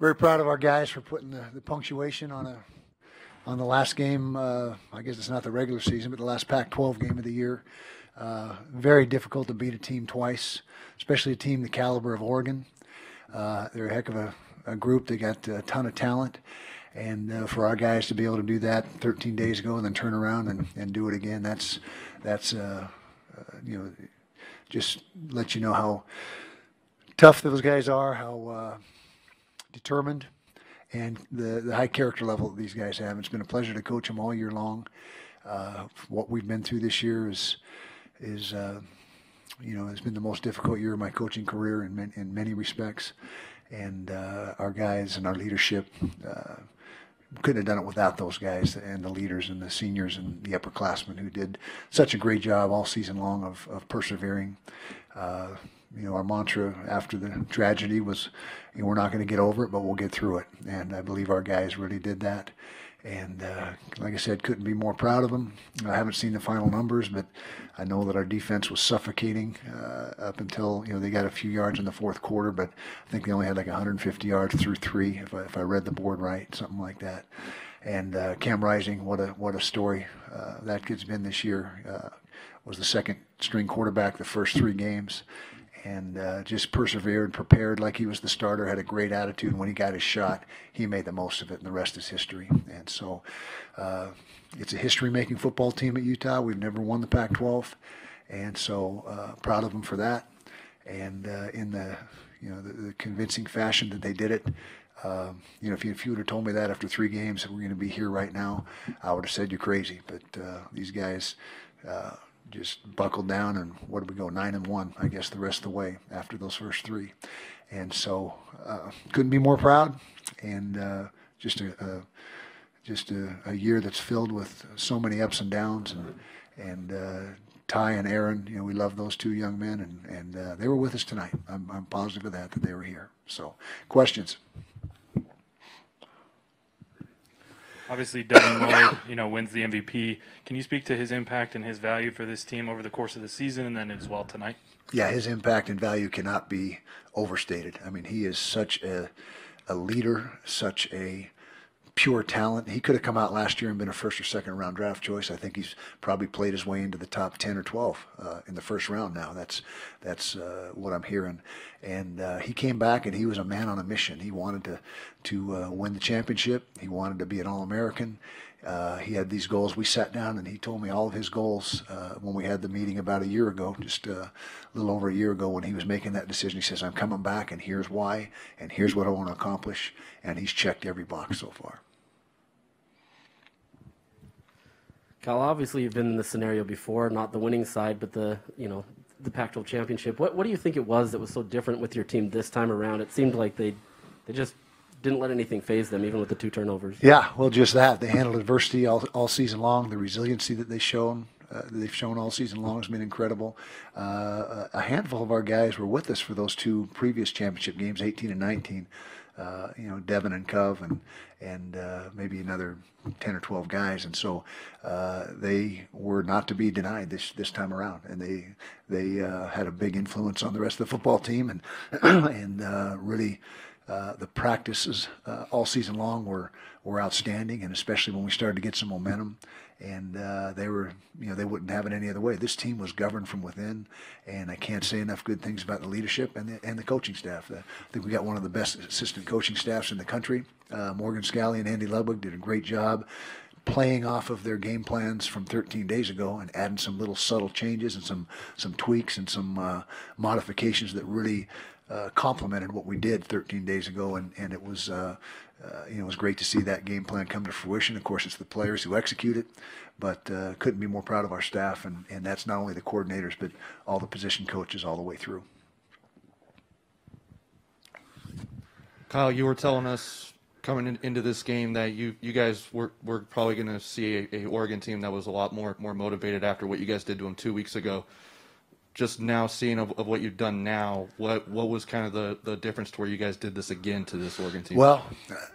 Very proud of our guys for putting the, the punctuation on a on the last game. Uh, I guess it's not the regular season, but the last Pac-12 game of the year. Uh, very difficult to beat a team twice, especially a team the caliber of Oregon. Uh, they're a heck of a, a, group. They got a ton of talent, and uh, for our guys to be able to do that 13 days ago and then turn around and, and do it again, that's that's uh, uh, you know just let you know how tough those guys are, how determined, and the, the high character level that these guys have. It's been a pleasure to coach them all year long. Uh, what we've been through this year is, is uh, you know, it's been the most difficult year of my coaching career in, man, in many respects. And uh, our guys and our leadership uh, couldn't have done it without those guys and the leaders and the seniors and the upperclassmen who did such a great job all season long of, of persevering. You know, our mantra after the tragedy was, you know, we're not going to get over it, but we'll get through it. And I believe our guys really did that. And uh, like I said, couldn't be more proud of them. I haven't seen the final numbers, but I know that our defense was suffocating uh, up until you know they got a few yards in the fourth quarter. But I think they only had like 150 yards through three, if I, if I read the board right, something like that. And uh, Cam Rising, what a what a story uh, that kid's been this year. Uh, was the second string quarterback the first three games and uh, just persevered, prepared like he was the starter, had a great attitude. And when he got his shot, he made the most of it, and the rest is history. And so uh, it's a history making football team at Utah. We've never won the Pac 12, and so uh, proud of them for that. And uh, in the you know the, the, convincing fashion that they did it. Um, you know, if you, if you would have told me that after three games that we're going to be here right now, I would have said you're crazy. But uh, these guys uh, just buckled down and what did we go nine and one I guess the rest of the way after those first three, and so uh, couldn't be more proud. And uh, just a, a just a, a, year that's filled with so many ups and downs and and uh, Ty and Aaron you know we love those two young men and and uh, they were with us tonight. I'm, I'm positive of that that they were here. So questions. Obviously, Devin Lloyd, you know, wins the MVP. Can you speak to his impact and his value for this team over the course of the season, and then as well tonight? Yeah, his impact and value cannot be overstated. I mean, he is such a a leader, such a pure talent. He could have come out last year and been a first or second round draft choice. I think he's probably played his way into the top ten or twelve uh, in the first round now. That's that's uh, what I'm hearing. And uh, he came back and he was a man on a mission. He wanted to to uh, win the championship. He wanted to be an All American. Uh, he had these goals. We sat down and he told me all of his goals uh, when we had the meeting about a year ago, just a little over a year ago when he was making that decision. He says, I'm coming back and here's why and here's what I want to accomplish. And he's checked every box so far. Kyle, obviously you've been in this scenario before, not the winning side, but the you know the Pac-12 championship. What what do you think it was that was so different with your team this time around? It seemed like they they just didn't let anything phase them, even with the two turnovers. Yeah, well, just that they handled adversity all, all season long. The resiliency that they shown uh, they've shown all season long has been incredible. Uh, a handful of our guys were with us for those two previous championship games, 18 and 19 uh, you know, Devin and Cove and and uh, maybe another 10 or 12 guys. And so uh, they were not to be denied this this time around. And they they uh, had a big influence on the rest of the football team and and uh, really. Uh, the practices uh, all season long were were outstanding, and especially when we started to get some momentum and uh, they were, you know, they wouldn't have it any other way. This team was governed from within, and I can't say enough good things about the leadership and the, and the coaching staff. Uh, I think we got one of the best assistant coaching staffs in the country. Uh, Morgan Scalley and Andy Ludwig did a great job playing off of their game plans from 13 days ago and adding some little subtle changes and some some tweaks and some uh, modifications that really uh, complemented what we did 13 days ago, and and it was uh, uh, you know, it was great to see that game plan come to fruition. Of course, it's the players who execute it, but uh, couldn't be more proud of our staff, and, and that's not only the coordinators, but all the position coaches all the way through. Kyle, you were telling us coming in, into this game that you, you guys were, were probably going to see a, a, Oregon team that was a lot more more motivated after what you guys did to them two weeks ago just now seeing of, of, what you've done now, what what was kind of the, the difference to where you guys did this again to this Oregon team? Well,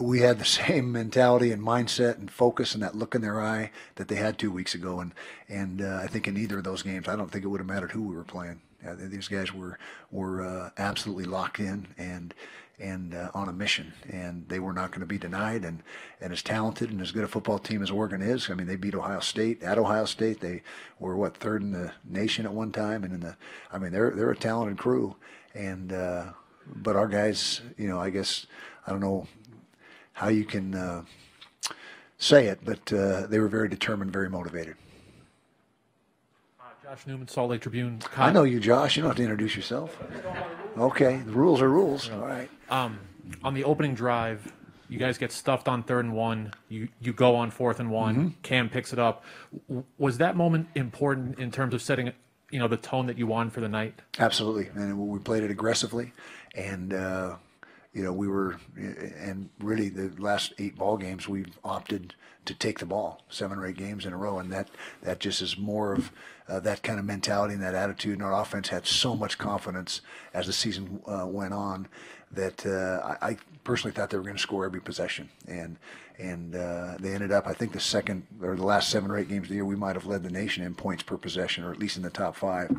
we had the same mentality and mindset and focus and that look in their eye that they had two weeks ago, and and uh, I think in either of those games, I don't think it would have mattered who we were playing. Uh, these guys were were uh, absolutely locked in, and and uh, on a mission, and they were not going to be denied. And and as talented and as good a football team as Oregon is, I mean, they beat Ohio State at Ohio State. They were what third in the nation at one time, and in the, I mean, they're they're a talented crew, and uh, but our guys, you know, I guess I don't know how you can uh, say it, but uh, they were very determined, very motivated. Josh Newman, Salt Lake Tribune. I know you, Josh. You don't have to introduce yourself. Okay, the rules are rules. All right. Um, on the opening drive, you guys get stuffed on third and one. You you go on fourth and one. Mm-hmm. Cam picks it up. W- Was that moment important in terms of setting, you know, the tone that you wanted for the night? Absolutely, and we played it aggressively, and uh, you know we were, and really the last eight ball games we've opted to take the ball seven or eight games in a row, and that that just is more of uh, that kind of mentality and that attitude. And our offense had so much confidence as the season uh, went on that uh, I, I personally thought they were going to score every possession, and and uh, they ended up. I think the second or the last seven or eight games of the year, we might have led the nation in points per possession, or at least in the top five.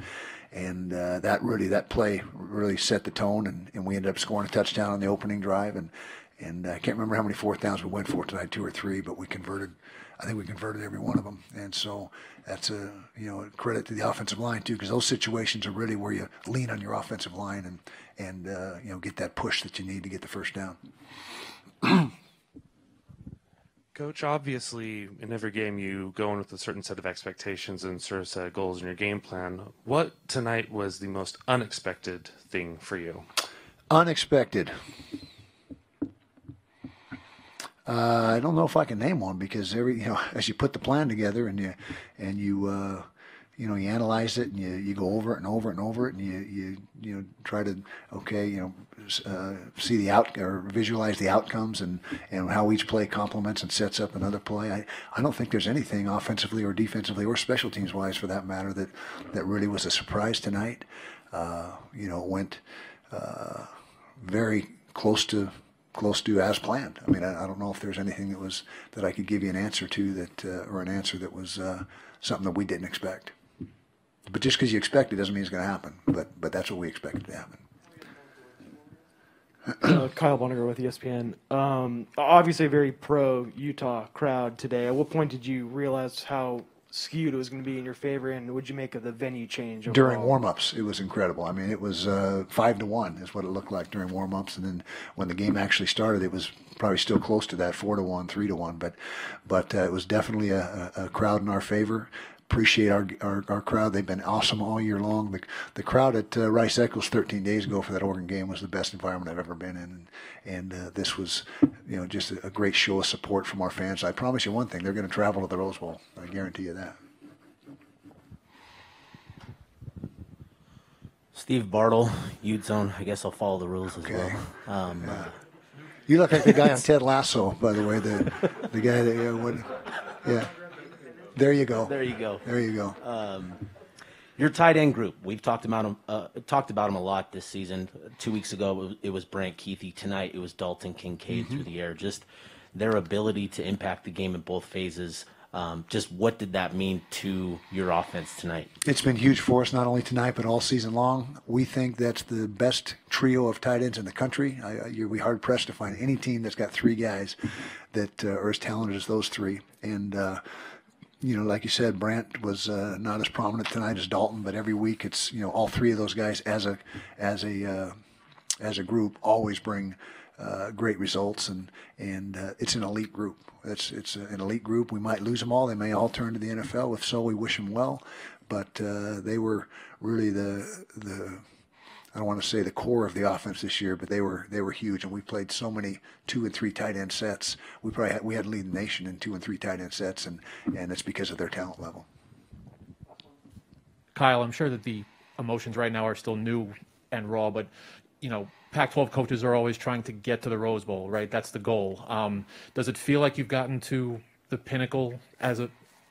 And uh, that really, that play really set the tone, and, and we ended up scoring a touchdown on the opening drive. And and I can't remember how many fourth downs we went for tonight, two or three, but we converted. I think we converted every one of them, and so that's a you know credit to the offensive line too, because those situations are really where you lean on your offensive line and and uh, you know get that push that you need to get the first down. Coach, obviously, in every game you go in with a certain set of expectations and certain set of goals in your game plan. What tonight was the most unexpected thing for you? Unexpected. Uh, I don't know if I can name one because every you know as you put the plan together and you and you uh, you know you analyze it and you, you go over it and over it and over it and you you you know try to okay you know uh, see the out or visualize the outcomes and and how each play complements and sets up another play. I, I don't think there's anything offensively or defensively or special teams wise for that matter that that really was a surprise tonight. Uh, you know, it went uh, very close to close to as planned. I mean, I, I, don't know if there's anything that was that I could give you an answer to that, uh, or an answer that was uh, something that we didn't expect. But just because you expect it doesn't mean it's going to happen. But but that's what we expected to happen. uh, Kyle Bonagura with ESPN. Um, obviously, a very pro Utah crowd today. At what point did you realize how skewed it was going to be in your favor, and what'd you make of the venue change? Overall? During warm-ups, it was incredible. I mean, it was uh, five to one is what it looked like during warm-ups, and then when the game actually started, it was probably still close to that, four to one, three to one. But but uh, it was definitely a, a, crowd in our favor. Appreciate our, our, our crowd. They've been awesome all year long. The, the crowd at uh, Rice Eccles 13 days ago for that Oregon game was the best environment I've ever been in, and, and uh, this was, you know, just a, a great show of support from our fans. I promise you one thing: they're going to travel to the Rose Bowl. I guarantee you that. Steve Bartle, Ute Zone. I guess I'll follow the rules Okay. as well. Um, uh, You look like the guy on Ted Lasso, by the way. The the guy that yeah, what, yeah. There you go. there you go. There you go. Your tight end group. We've talked about them. Uh, talked about them a lot this season. Two weeks ago, it was, Brant Kuithe. Tonight, it was Dalton Kincaid through the air. Just their ability to impact the game in both phases. Um, just what did that mean to your offense tonight? It's been huge for us, not only tonight but all season long. We think that's the best trio of tight ends in the country. I, you'd be hard pressed to find any team that's got three guys that uh, are as talented as those three. And uh, you know, like you said, Brant was uh, not as prominent tonight as Dalton, but every week it's you know all three of those guys as a as a uh, as a group always bring uh, great results, and and uh, it's an elite group. It's it's an elite group. We might lose them all. They may all turn to the NFL. If so, we wish them well. But uh, they were really the the I don't want to say the core of the offense this year, but they were they were huge, and we played so many two and three tight end sets. We probably had, we had lead the nation in two and three tight end sets, and and it's because of their talent level. Kyle, I'm sure that the emotions right now are still new and raw, but you know, Pac-12 coaches are always trying to get to the Rose Bowl, right? That's the goal. Um, does it feel like you've gotten to the pinnacle as a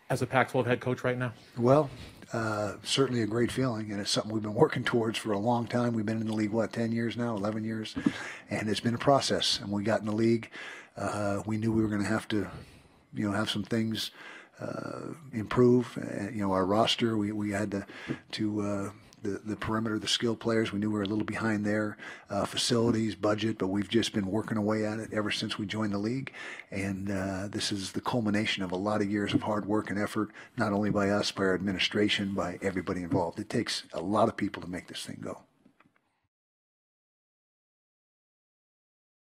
as a Pac-12 head coach right now? Well, uh, certainly a great feeling, and it's something we've been working towards for a long time. We've been in the league what ten years now, eleven years, and it's been a process. And we got in the league, uh, we knew we were going to have to, you know, have some things uh, improve. Uh, you know, our roster, we, we had to to uh, the, the perimeter, the skilled players. We knew we were a little behind there, uh, facilities, budget, but we've just been working away at it ever since we joined the league. And uh, this is the culmination of a lot of years of hard work and effort, not only by us, by our administration, by everybody involved. It takes a lot of people to make this thing go.